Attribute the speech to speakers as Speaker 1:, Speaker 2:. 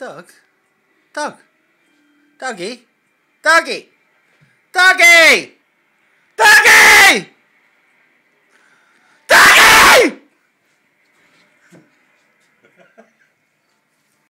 Speaker 1: Doug? Doug? Dougie? Dougie? Dougie!